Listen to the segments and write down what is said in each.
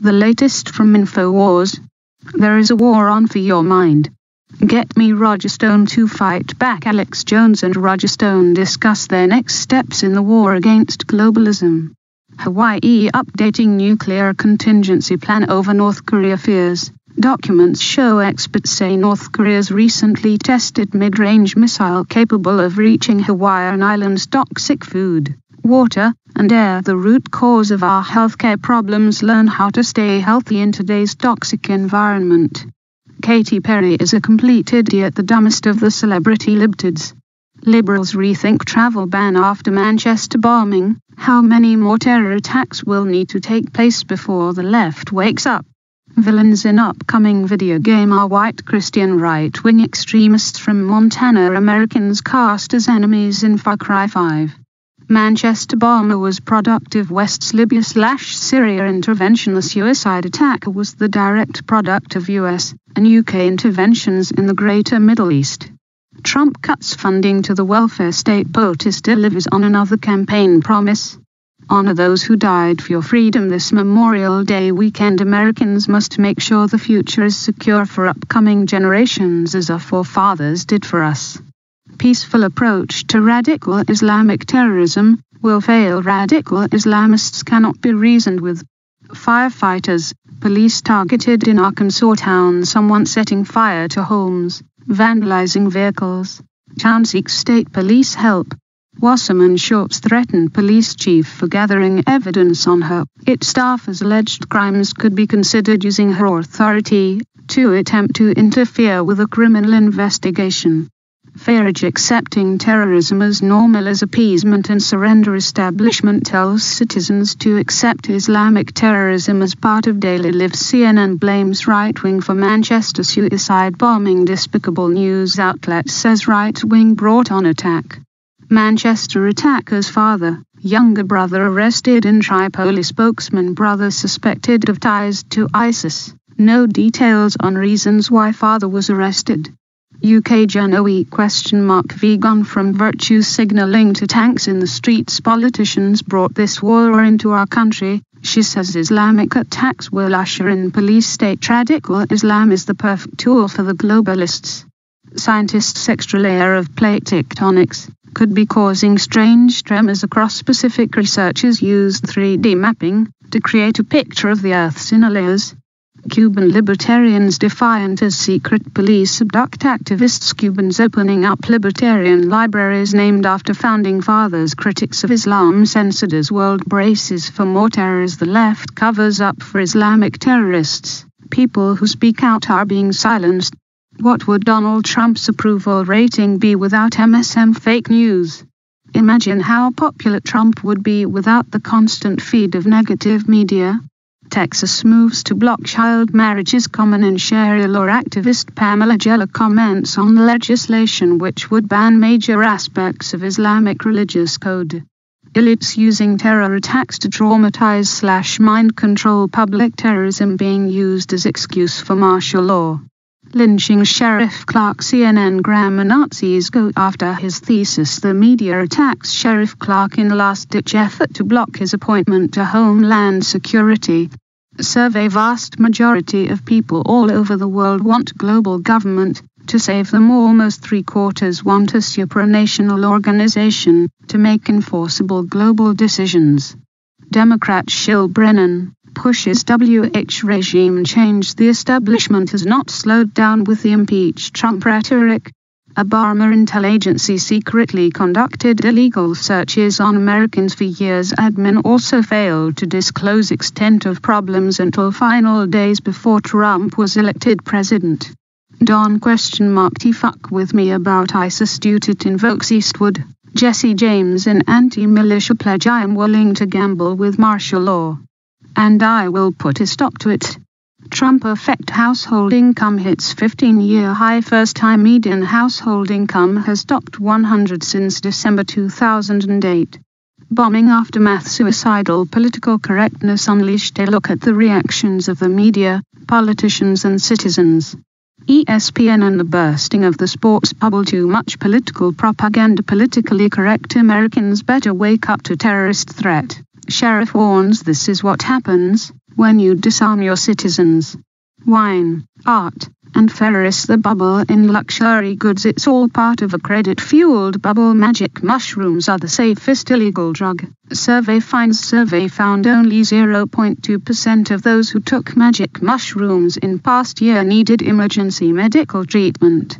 The latest from InfoWars. There is a war on for your mind. Get me Roger Stone to fight back. Alex Jones and Roger Stone discuss their next steps in the war against globalism. Hawaii updating nuclear contingency plan over North Korea fears. Documents show experts say North Korea's recently tested mid-range missile capable of reaching Hawaiian Islands toxic food, water, and air the root cause of our healthcare problems. Learn how to stay healthy in today's toxic environment. Katy Perry is a complete idiot, the dumbest of the celebrity libtards. Liberals rethink travel ban after Manchester bombing. How many more terror attacks will need to take place before the left wakes up? Villains in upcoming video game are white Christian right wing extremists from Montana. Americans cast as enemies in Far Cry 5. Manchester bomber was product of West's Libya slash Syria intervention. The suicide attack was the direct product of US and UK interventions in the Greater Middle East. Trump cuts funding to the welfare state. POTUS delivers on another campaign promise. Honor those who died for your freedom this Memorial Day weekend. Americans must make sure the future is secure for upcoming generations as our forefathers did for us peaceful approach to radical Islamic terrorism will fail. Radical Islamists cannot be reasoned with. Firefighters, police targeted in Arkansas town, someone setting fire to homes, vandalizing vehicles. Town seeks state police help. Wasserman Schultz threatened police chief for gathering evidence on her. Its staff as alleged crimes could be considered using her authority to attempt to interfere with a criminal investigation. Farage accepting terrorism as normal as appeasement and surrender establishment tells citizens to accept Islamic terrorism as part of daily life. CNN blames right wing for Manchester suicide bombing. Despicable news outlet says right wing brought on attack. Manchester attacker's father, younger brother arrested in Tripoli. Spokesman brother suspected of ties to ISIS. No details on reasons why father was arrested. UK Genoa question mark vegan from virtue signalling to tanks in the streets. Politicians brought this war into our country, she says Islamic attacks will usher in police state. Radical Islam is the perfect tool for the globalists. Scientists extra layer of plate tectonics could be causing strange tremors across Pacific. Researchers used 3D mapping to create a picture of the Earth's inner layers Cuban libertarians defiant as secret police abduct activists Cubans opening up libertarian libraries named after founding fathers critics of Islam censored as world braces for more terror as the left covers up for Islamic terrorists. People who speak out are being silenced. What would Donald Trump's approval rating be without MSM fake news? Imagine how popular Trump would be without the constant feed of negative media. Texas moves to block child marriage is common in Sharia law. Activist Pamela Geller comments on legislation which would ban major aspects of Islamic religious code. Elites using terror attacks to traumatize slash mind control public terrorism being used as excuse for martial law. Lynching Sheriff Clarke CNN grammar Nazis go after his thesis The media attacks Sheriff Clarke in last-ditch effort to block his appointment to Homeland Security. Survey vast majority of people all over the world want global government to save them almost three quarters want a supranational organization to make enforceable global decisions. Democrat Shill Brennan pushes WH regime change. The establishment has not slowed down with the impeach Trump rhetoric. Obama intelligence secretly conducted illegal searches on Americans for years. Admin also failed to disclose extent of problems until final days before Trump was elected president. Don question mark T fuck with me about ISIS student invokes Eastwood. Jesse James an anti-militia pledge I am willing to gamble with martial law and I will put a stop to it. Trump effect household income hits 15-year high first time median household income has topped 100 since December 2008. Bombing aftermath suicidal political correctness unleashed a look at the reactions of the media, politicians and citizens. ESPN and the bursting of the sports bubble too much political propaganda politically correct Americans better wake up to terrorist threat. Sheriff warns this is what happens when you disarm your citizens. Wine, art, and Ferraris the bubble in luxury goods it's all part of a credit-fueled bubble magic mushrooms are the safest illegal drug. Survey finds survey found only 0.2% of those who took magic mushrooms in past year needed emergency medical treatment.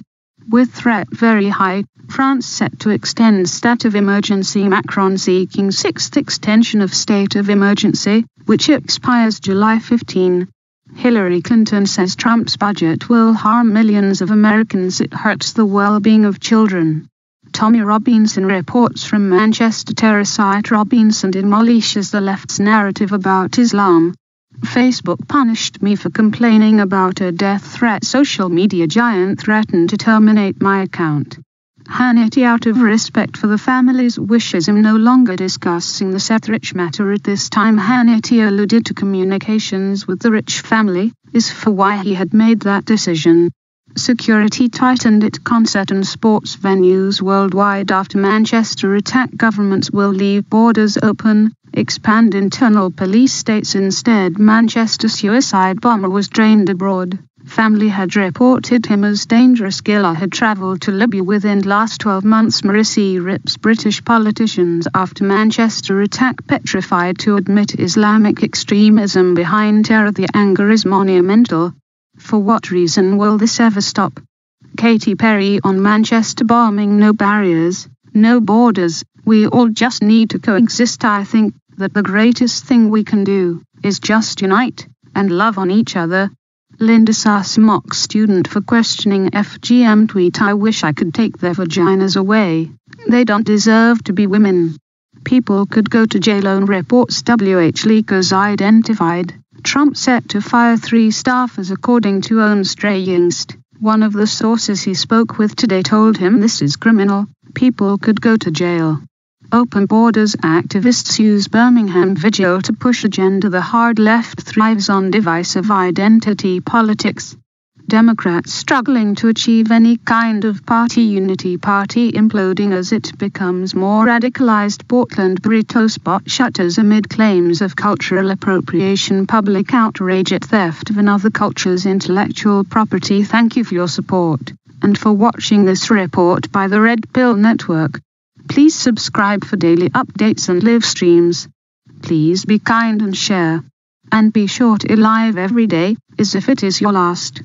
With threat very high, France set to extend state of emergency Macron seeking sixth extension of state of emergency, which expires July 15. Hillary Clinton says Trump's budget will harm millions of Americans. It hurts the well-being of children. Tommy Robinson reports from Manchester terror site Robinson demolishes the left's narrative about Islam. Facebook punished me for complaining about a death threat. Social media giant threatened to terminate my account. Hannity, out of respect for the family's wishes, am no longer discussing the Seth Rich matter at this time. Hannity alluded to communications with the Rich family, is for why he had made that decision. Security tightened at concert and sports venues worldwide after Manchester attack. Governments will leave borders open, expand internal police states instead. Manchester suicide bomber was drained abroad. Family had reported him as dangerous. Gila had travelled to Libya within last 12 months. Morrissey rips British politicians after Manchester attack petrified to admit Islamic extremism behind terror. The anger is monumental. For what reason will this ever stop? Katy Perry on Manchester bombing no barriers, no borders, we all just need to coexist. I think that the greatest thing we can do is just unite and love on each other. Linda Sarsour mock student for questioning FGM tweet I wish I could take their vaginas away. They don't deserve to be women. People could go to jail on reports WH leakers identified. Trump set to fire three staffers according to Owen Strayingst. One of the sources he spoke with today told him this is criminal. People could go to jail. Open Borders activists use Birmingham Vigil to push agenda. The hard left thrives on divisive identity politics. Democrats struggling to achieve any kind of party unity. Party imploding as it becomes more radicalized. Portland burrito spot shutters amid claims of cultural appropriation. Public outrage at theft of another culture's intellectual property. Thank you for your support and for watching this report by the Red Pill Network. Please subscribe for daily updates and live streams. Please be kind and share. And be sure to live every day, as if it is your last.